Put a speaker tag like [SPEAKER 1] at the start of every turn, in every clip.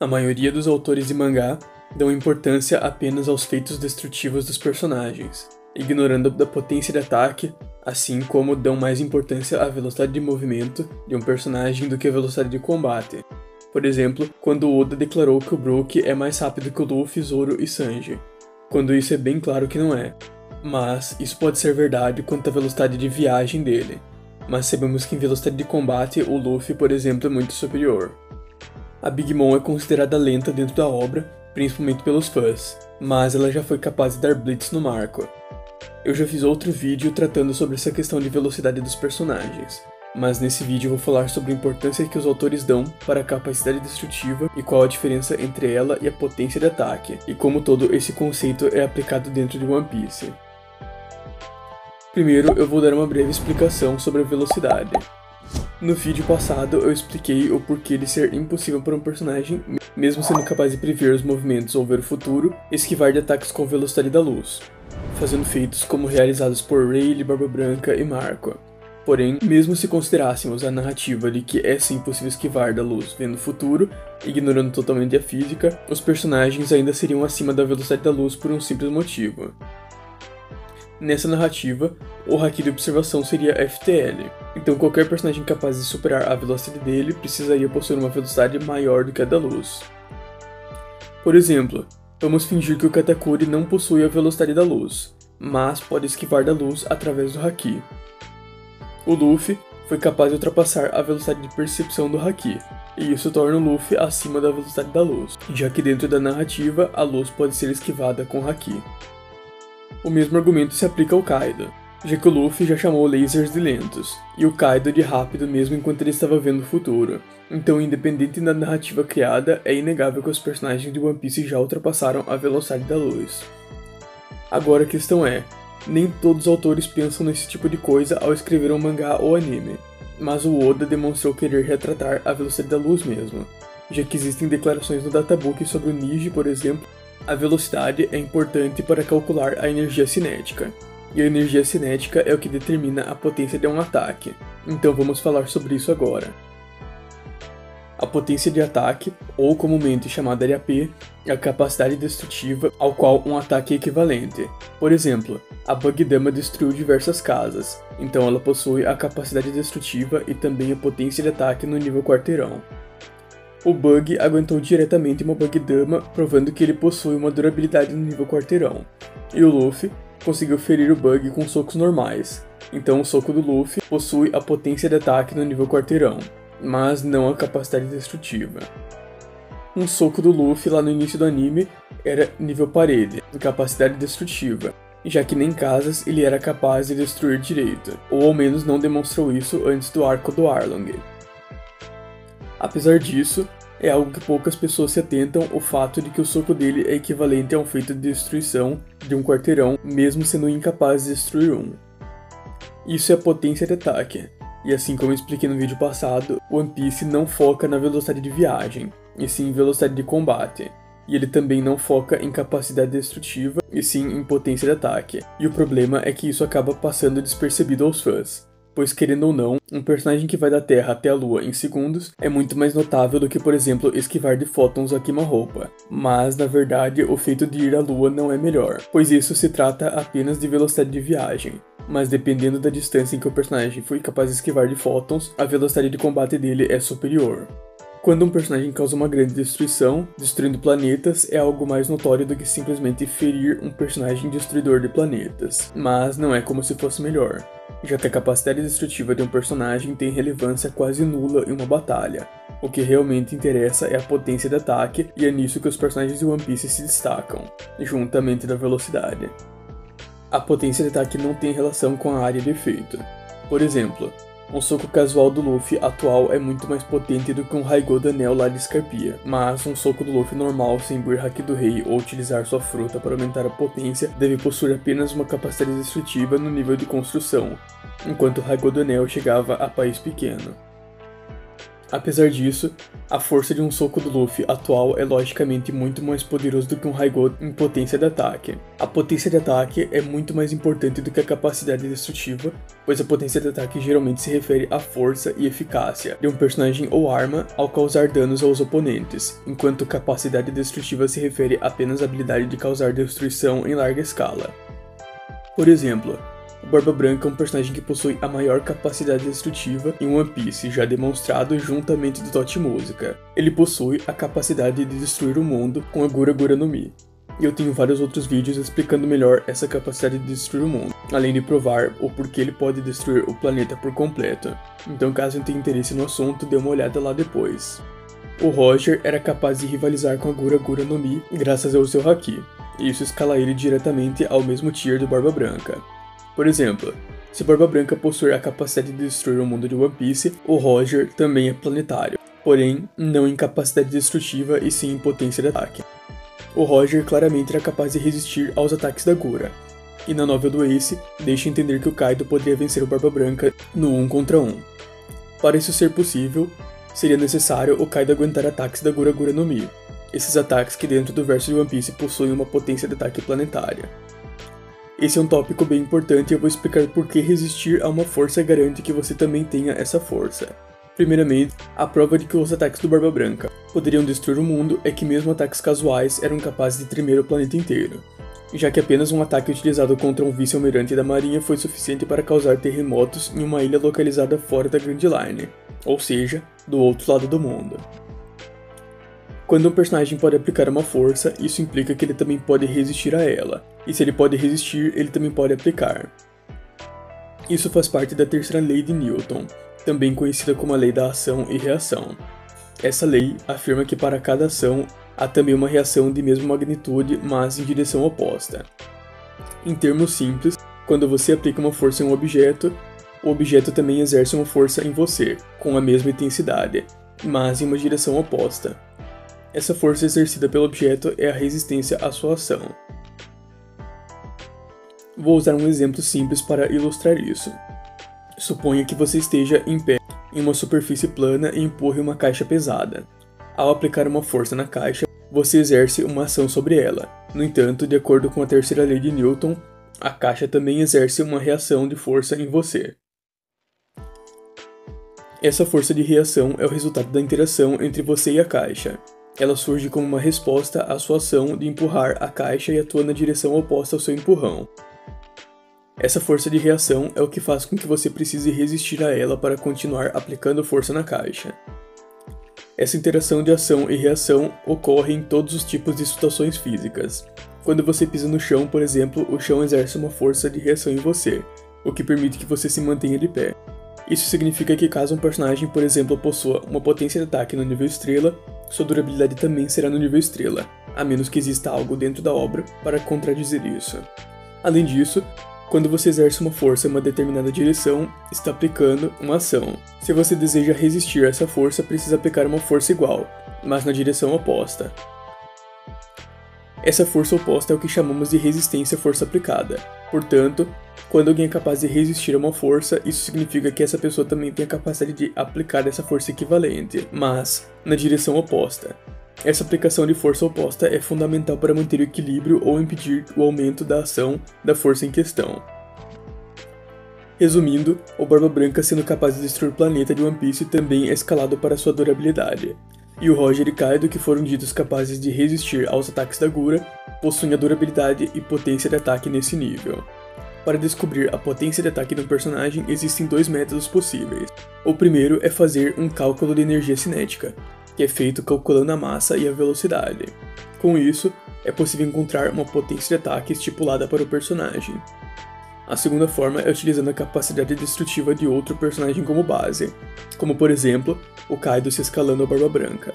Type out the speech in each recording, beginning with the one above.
[SPEAKER 1] A maioria dos autores de mangá dão importância apenas aos feitos destrutivos dos personagens, ignorando a potência de ataque, assim como dão mais importância à velocidade de movimento de um personagem do que à velocidade de combate. Por exemplo, quando Oda declarou que o Brook é mais rápido que o Luffy, Zoro e Sanji, quando isso é bem claro que não é. Mas isso pode ser verdade quanto à velocidade de viagem dele, mas sabemos que em velocidade de combate o Luffy, por exemplo, é muito superior. A Big Mom é considerada lenta dentro da obra, principalmente pelos fãs, mas ela já foi capaz de dar blitz no marco. Eu já fiz outro vídeo tratando sobre essa questão de velocidade dos personagens, mas nesse vídeo vou falar sobre a importância que os autores dão para a capacidade destrutiva e qual a diferença entre ela e a potência de ataque, e como todo esse conceito é aplicado dentro de One Piece. Primeiro, eu vou dar uma breve explicação sobre a velocidade. No vídeo passado, eu expliquei o porquê de ser impossível para um personagem, mesmo sendo capaz de prever os movimentos ou ver o futuro, esquivar de ataques com velocidade da luz, fazendo feitos como realizados por Rayleigh, Barba Branca e Marco. Porém, mesmo se considerássemos a narrativa de que é sim possível esquivar da luz vendo o futuro, ignorando totalmente a física, os personagens ainda seriam acima da velocidade da luz por um simples motivo. Nessa narrativa, o haki de observação seria FTL, então qualquer personagem capaz de superar a velocidade dele precisaria possuir uma velocidade maior do que a da luz. Por exemplo, vamos fingir que o Katakuri não possui a velocidade da luz, mas pode esquivar da luz através do haki. O Luffy foi capaz de ultrapassar a velocidade de percepção do haki, e isso torna o Luffy acima da velocidade da luz, já que dentro da narrativa a luz pode ser esquivada com haki. O mesmo argumento se aplica ao Kaido, já que o Luffy já chamou lasers de lentos, e o Kaido de rápido mesmo enquanto ele estava vendo o futuro. Então, independente da narrativa criada, é inegável que os personagens de One Piece já ultrapassaram a velocidade da luz. Agora a questão é, nem todos os autores pensam nesse tipo de coisa ao escrever um mangá ou anime, mas o Oda demonstrou querer retratar a velocidade da luz mesmo, já que existem declarações no databook sobre o Niji, por exemplo, a velocidade é importante para calcular a energia cinética, e a energia cinética é o que determina a potência de um ataque, então vamos falar sobre isso agora. A potência de ataque, ou comumente chamada de AP, é a capacidade destrutiva ao qual um ataque é equivalente. Por exemplo, a Bug Dama destruiu diversas casas, então ela possui a capacidade destrutiva e também a potência de ataque no nível quarteirão. O Bug aguentou diretamente uma Bug Dama, provando que ele possui uma durabilidade no nível quarteirão. E o Luffy conseguiu ferir o Bug com socos normais, então o soco do Luffy possui a potência de ataque no nível quarteirão, mas não a capacidade destrutiva. Um soco do Luffy lá no início do anime era nível parede, capacidade destrutiva, já que nem casas ele era capaz de destruir direito, ou ao menos não demonstrou isso antes do arco do Arlong. Apesar disso, é algo que poucas pessoas se atentam o fato de que o soco dele é equivalente a um feito de destruição de um quarteirão, mesmo sendo incapaz de destruir um. Isso é a potência de ataque, e assim como eu expliquei no vídeo passado, One Piece não foca na velocidade de viagem, e sim em velocidade de combate, e ele também não foca em capacidade destrutiva, e sim em potência de ataque, e o problema é que isso acaba passando despercebido aos fãs pois querendo ou não, um personagem que vai da Terra até a Lua em segundos é muito mais notável do que, por exemplo, esquivar de fótons a queima-roupa. Mas, na verdade, o feito de ir à Lua não é melhor, pois isso se trata apenas de velocidade de viagem. Mas dependendo da distância em que o personagem foi capaz de esquivar de fótons, a velocidade de combate dele é superior. Quando um personagem causa uma grande destruição, destruindo planetas, é algo mais notório do que simplesmente ferir um personagem destruidor de planetas, mas não é como se fosse melhor já que a capacidade destrutiva de um personagem tem relevância quase nula em uma batalha. O que realmente interessa é a potência de ataque, e é nisso que os personagens de One Piece se destacam, juntamente da velocidade. A potência de ataque não tem relação com a área de efeito. Por exemplo, um soco casual do Luffy atual é muito mais potente do que um Raigo Anel lá de Scarpia, mas um soco do Luffy normal sem imbuir Haki do Rei ou utilizar sua fruta para aumentar a potência deve possuir apenas uma capacidade destrutiva no nível de construção, enquanto o Raigo do chegava a país pequeno. Apesar disso, a força de um soco do Luffy atual é logicamente muito mais poderoso do que um Raigo em potência de ataque. A potência de ataque é muito mais importante do que a capacidade destrutiva, pois a potência de ataque geralmente se refere à força e eficácia de um personagem ou arma ao causar danos aos oponentes, enquanto capacidade destrutiva se refere apenas à habilidade de causar destruição em larga escala. Por exemplo, o Barba Branca é um personagem que possui a maior capacidade destrutiva em One Piece, já demonstrado juntamente do Tote Música. Ele possui a capacidade de destruir o mundo com a Gura Gura no Mi. E eu tenho vários outros vídeos explicando melhor essa capacidade de destruir o mundo, além de provar o porquê ele pode destruir o planeta por completo. Então caso tenha interesse no assunto, dê uma olhada lá depois. O Roger era capaz de rivalizar com a Gura Gura no Mi graças ao seu Haki, e isso escala ele diretamente ao mesmo tier do Barba Branca. Por exemplo, se Barba Branca possui a capacidade de destruir o mundo de One Piece, o Roger também é planetário, porém não em capacidade destrutiva e sim em potência de ataque. O Roger claramente era capaz de resistir aos ataques da Gura, e na novel do Ace deixa entender que o Kaido poderia vencer o Barba Branca no 1 contra 1. Para isso ser possível, seria necessário o Kaido aguentar ataques da Gura Gura no Mi, esses ataques que dentro do verso de One Piece possuem uma potência de ataque planetária. Esse é um tópico bem importante e eu vou explicar por que resistir a uma força garante que você também tenha essa força. Primeiramente, a prova de que os ataques do Barba Branca poderiam destruir o mundo é que mesmo ataques casuais eram capazes de tremer o planeta inteiro, já que apenas um ataque utilizado contra um vice-almirante da marinha foi suficiente para causar terremotos em uma ilha localizada fora da Grand Line, ou seja, do outro lado do mundo. Quando um personagem pode aplicar uma força, isso implica que ele também pode resistir a ela, e se ele pode resistir, ele também pode aplicar. Isso faz parte da terceira lei de Newton, também conhecida como a lei da ação e reação. Essa lei afirma que para cada ação há também uma reação de mesma magnitude, mas em direção oposta. Em termos simples, quando você aplica uma força em um objeto, o objeto também exerce uma força em você, com a mesma intensidade, mas em uma direção oposta. Essa força exercida pelo objeto é a resistência à sua ação. Vou usar um exemplo simples para ilustrar isso. Suponha que você esteja em pé em uma superfície plana e empurre uma caixa pesada. Ao aplicar uma força na caixa, você exerce uma ação sobre ela. No entanto, de acordo com a terceira lei de Newton, a caixa também exerce uma reação de força em você. Essa força de reação é o resultado da interação entre você e a caixa. Ela surge como uma resposta à sua ação de empurrar a caixa e atua na direção oposta ao seu empurrão. Essa força de reação é o que faz com que você precise resistir a ela para continuar aplicando força na caixa. Essa interação de ação e reação ocorre em todos os tipos de situações físicas. Quando você pisa no chão, por exemplo, o chão exerce uma força de reação em você, o que permite que você se mantenha de pé. Isso significa que caso um personagem, por exemplo, possua uma potência de ataque no nível estrela, sua durabilidade também será no nível estrela, a menos que exista algo dentro da obra para contradizer isso. Além disso, quando você exerce uma força em uma determinada direção, está aplicando uma ação. Se você deseja resistir a essa força, precisa aplicar uma força igual, mas na direção oposta. Essa força oposta é o que chamamos de resistência à força aplicada. Portanto, quando alguém é capaz de resistir a uma força, isso significa que essa pessoa também tem a capacidade de aplicar essa força equivalente, mas na direção oposta. Essa aplicação de força oposta é fundamental para manter o equilíbrio ou impedir o aumento da ação da força em questão. Resumindo, o Barba Branca sendo capaz de destruir o planeta de One Piece também é escalado para sua durabilidade. E o Roger e Kaido, que foram ditos capazes de resistir aos ataques da Gura, possuem a durabilidade e potência de ataque nesse nível. Para descobrir a potência de ataque de um personagem, existem dois métodos possíveis. O primeiro é fazer um cálculo de energia cinética, que é feito calculando a massa e a velocidade. Com isso, é possível encontrar uma potência de ataque estipulada para o personagem. A segunda forma é utilizando a capacidade destrutiva de outro personagem como base, como por exemplo, o Kaido se escalando a Barba Branca.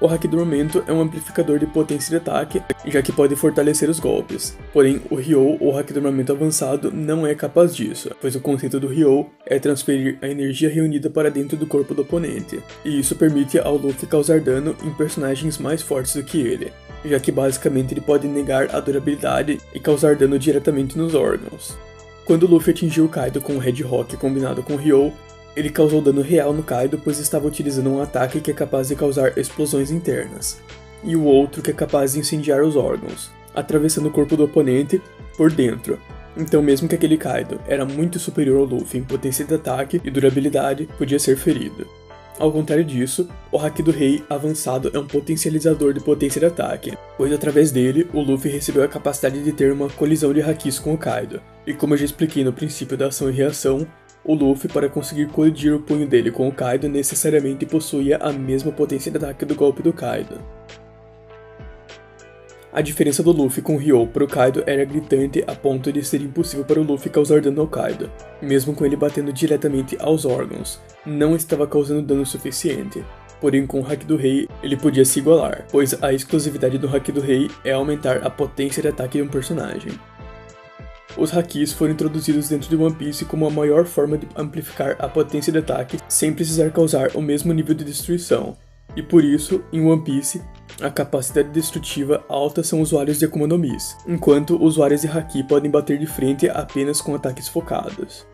[SPEAKER 1] O Haki do Momento é um amplificador de potência de ataque, já que pode fortalecer os golpes. Porém, o Ryo ou Haki do Momento avançado não é capaz disso, pois o conceito do Ryo é transferir a energia reunida para dentro do corpo do oponente, e isso permite ao Luffy causar dano em personagens mais fortes do que ele, já que basicamente ele pode negar a durabilidade e causar dano diretamente nos órgãos. Quando Luffy atingiu Kaido com o Red Rock combinado com Ryo, Ele causou dano real no Kaido, pois estava utilizando um ataque que é capaz de causar explosões internas, e o outro que é capaz de incendiar os órgãos, atravessando o corpo do oponente por dentro. Então, mesmo que aquele Kaido era muito superior ao Luffy em potência de ataque e durabilidade, podia ser ferido. Ao contrário disso, o Haki do Rei avançado é um potencializador de potência de ataque, pois através dele, o Luffy recebeu a capacidade de ter uma colisão de Hakis com o Kaido. E como eu já expliquei no princípio da ação e reação, o Luffy, para conseguir colidir o punho dele com o Kaido, necessariamente possuía a mesma potência de ataque do golpe do Kaido. A diferença do Luffy com Ryo para o Kaido era gritante a ponto de ser impossível para o Luffy causar dano ao Kaido, mesmo com ele batendo diretamente aos órgãos. Não estava causando dano suficiente. Porém, com o Haki do Rei, ele podia se igualar, pois a exclusividade do Haki do Rei é aumentar a potência de ataque de um personagem. Os Hakis foram introduzidos dentro de One Piece como a maior forma de amplificar a potência de ataque sem precisar causar o mesmo nível de destruição, e por isso, em One Piece, a capacidade destrutiva alta são usuários de Akuma no Mis, enquanto usuários de Haki podem bater de frente apenas com ataques focados.